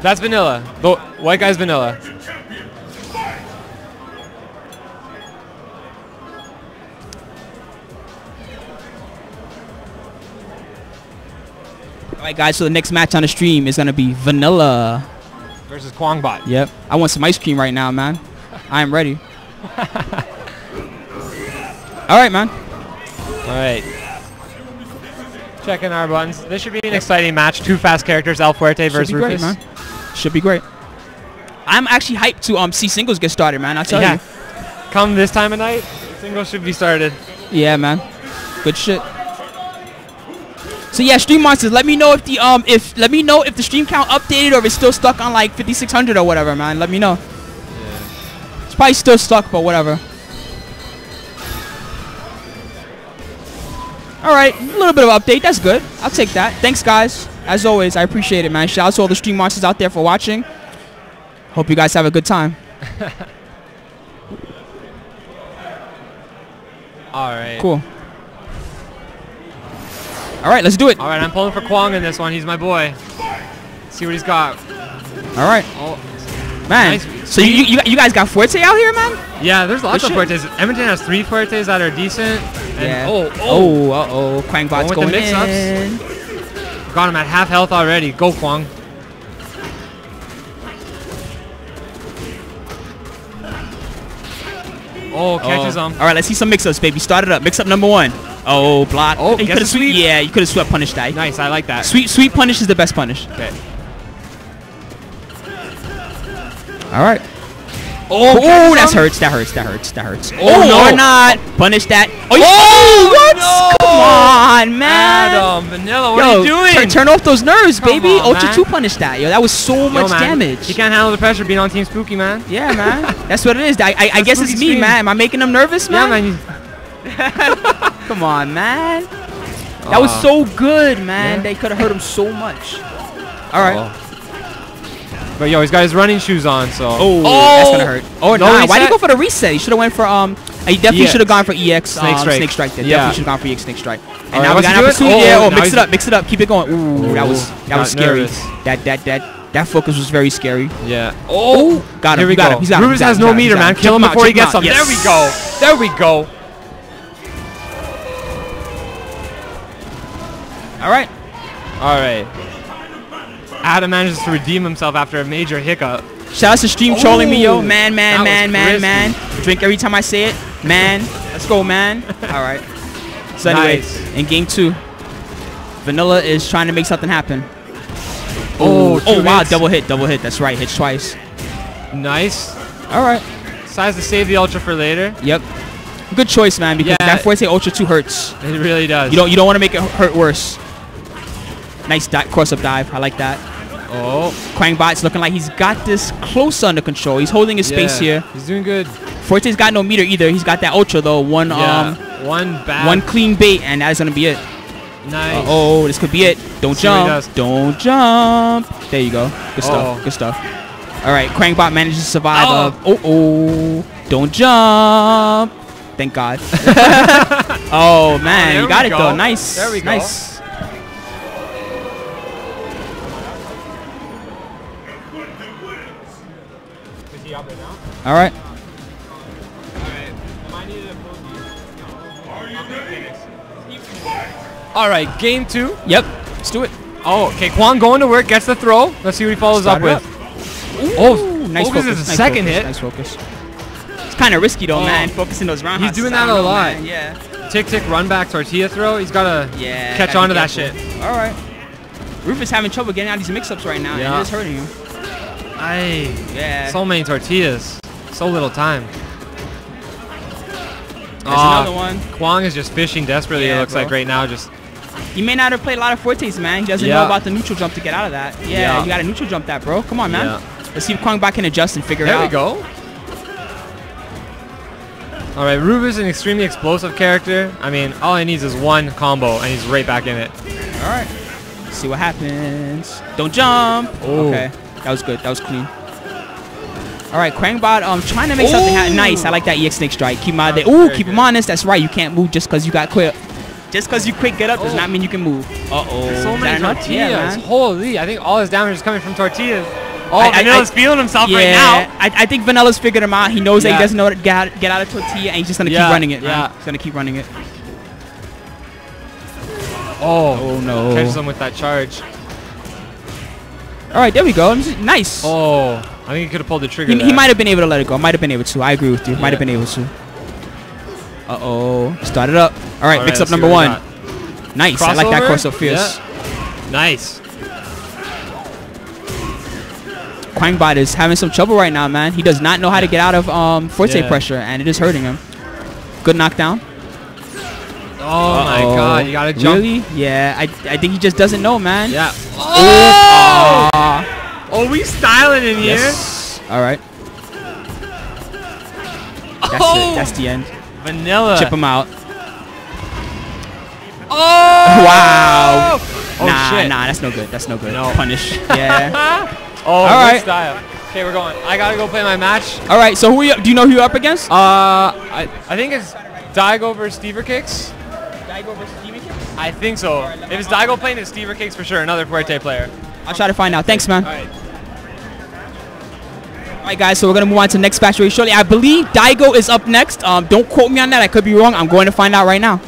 That's vanilla. The white guy's vanilla. All right, guys. So the next match on the stream is gonna be Vanilla. Versus Quangbot. Yep. I want some ice cream right now, man. I am ready. All right, man. All right. Checking our buttons. This should be an exciting match. Two fast characters, El Fuerte versus Should great, Rufus. man. Should be great. I'm actually hyped to um see singles get started, man. I'll tell yeah. you. Come this time of night, singles should be started. Yeah, man. Good shit. So yeah, Stream Monsters, let me know if the um if let me know if the stream count updated or if it's still stuck on like 5600 or whatever, man. Let me know. It's probably still stuck, but whatever. All right, a little bit of update. That's good. I'll take that. Thanks, guys. As always, I appreciate it, man. Shout out to all the Stream Monsters out there for watching. Hope you guys have a good time. All right. Cool. All right, let's do it. All right, I'm pulling for Quang in this one. He's my boy. see what he's got. All right, Oh, man. Nice. So you, you you guys got Forte out here, man? yeah, there's lots Good of shit. Fuertes. Edmonton has three Fuertes that are decent. And Yeah. Oh, oh, Oh, uh oh. Quangbot's Going going in. Got him at half health already. Go, Quang. Oh, catches Oh. him. All right, let's see some mix-ups, baby. Start it up. Mix-up number one. Oh, block. Oh, you could have sweep. Yeah, you could have swept punish that. Eh? Nice, I like that. Sweep, sweep punish is the best punish. Okay. All right. Oh, Oh, that hurts. That hurts. That hurts. That hurts. Oh, Oh, no. or not. Punish that. Oh, you- Oh, what? no. Come on, man. Adam, Vanilla, what Yo, are you doing? Turn, off those nerves, Come baby. on, Ultra man. 2 punish that. Yo, that was so Yo, much man, damage. He can't handle the pressure being on Team Spooky, man. Yeah, man. That's what it is. I, I, I guess it's me, stream. man. Am I making them nervous, man? Yeah, man? Come on, man. That was oh. so good, man. Yeah. They could have hurt him so much. All right. Oh. But yo, he's got his running shoes on, so. Oh, that's gonna hurt. Oh, No nah. Why did he go for the reset? He should have went for um. He definitely EX. should have gone for EX. Snake um, strike. Snake strike. There. Yeah. Definitely should have gone for EX Snake strike. And All right, now we got he an opportunity. Oh, yeah. Oh, mix it up. Mix it up. Keep it going. Ooh, that was that was scary. nervous. That that that that focus was very scary. Yeah. Oh, got him. Here we got go. him. He's got. Rufus He's got has him. no He's got him. meter, man. Kill him out, before he gets out. some. There we go. There we go. All right. All right. Adam manages to redeem himself after a major hiccup. Shout out to stream trolling me, yo. Man, man, that man, man, man. Drink every time I say it. Man. Let's go, man. All right. So anyway, Nice. in game two, Vanilla is trying to make something happen. Oh, oh wow, hits. double hit, double hit. That's right, hits twice. Nice. All right. Decides to save the ultra for later. Yep. Good choice, man, because Yeah. that Forte Ultra 2 hurts. It really does. You don't you don't want to make it hurt worse. Nice di- cross up dive. I like that. Oh. Quangbot's looking like he's got this close under control. He's holding his space here. He's doing good. Forte's got no meter either. He's got that Ultra though. One Yeah. um one bad. one clean bait and that is gonna be it. Nice. Oh, this could be it. Don't See jump. Don't jump. There you go. Good stuff. Oh. Good stuff. All right, Crankbot manages to survive. Oh. Oh, oh. Don't jump. Thank God. oh, man. there you got it, go. though. Nice. There we go. Nice. All right. All right, game two. Yep. Let's do it. Oh, okay. Kwon going to work, gets the throw. Let's see what he follows Start up with. up. Oh, Ooh, nice focus focus. is a nice second focus, hit. Nice focus. It's kind of risky, though, Oh. man. Focusing those roundhouses. He's doing that a lot. man. Yeah. Tick tick run back tortilla throw. He's gotta Yeah. catch gotta on to that shit. All right. Rufus having trouble getting out of these mix-ups right now, and Yeah. it is hurting him. Aye. Yeah. So many tortillas. So little time. There's Aw, another one. Quang is just fishing desperately, Yeah, it looks bro. like right now. Just He may not have played a lot of Fortes, man. He doesn't Yeah. know about the neutral jump to get out of that. Yeah, Yeah. you got to neutral jump that, bro. Come on, man. Yeah. Let's see if Quangbot can adjust and figure it There out. we go. All right, Rufus is an extremely explosive character. I mean, all he needs is one combo, and he's right back in it. All right. Let's see what happens. Don't jump. Oh. Okay. That was good. That was clean. All right, Quangbot, um, trying to make something happen. Nice. I like that EX Snake Strike. Keep him out of there. Ooh, keep him honest. That's right. You can't move just because you got quick. Just because you quick get up does Oh. not mean you can move. Uh-oh. So many tortillas. Yeah. Holy, I think all his damage is coming from tortillas. Oh, I- Vanilla's I- feeling himself yeah, right now. I, I think Vanilla's figured him out. He knows that he doesn't know how to get out, get out of tortilla, and he's just gonna Yeah, keep running it. yeah. He's gonna keep running it. Oh, Oh no! catches him with that charge. All right, there we go. Nice. Oh, I think he could have pulled the trigger. he, he might have been able to let it go. Might have been able to. I agree with you. Might have Yeah. been able to. Uh oh. Start it up. All right, All mix up number one. Nice. I like that Crossover? crossover fierce. Yeah. Nice. Quangbot is having some trouble right now, man. He does not know how to get out of um, forte Yeah. pressure, and it is hurting him. Good knockdown. Oh my Uh-oh. god, you gotta jump. Really? Yeah, I, I think he just doesn't know, man. Yeah. Oh! Ah. Oh, we styling in here. Yes. All right. That's Oh! it. That's the end. Vanilla. Chip him out. Oh! Wow. Oh nah, shit. nah, that's no good. That's no good. No. Punish. Yeah. oh, All right. style. Okay, we're going. I gotta go play my match. All right. So who you, do you know who you're up against? Uh, I, I think it's Daigo versus Stever Kicks. Daigo versus I think so. If it's Daigo playing, it's Stever Kicks for sure. Another Fuerte player. I'll try to find out. Thanks, man. All right. Guys. So we're gonna move on to the next batch very shortly. I believe Daigo is up next. Um, don't quote me on that. I could be wrong. I'm going to find out right now.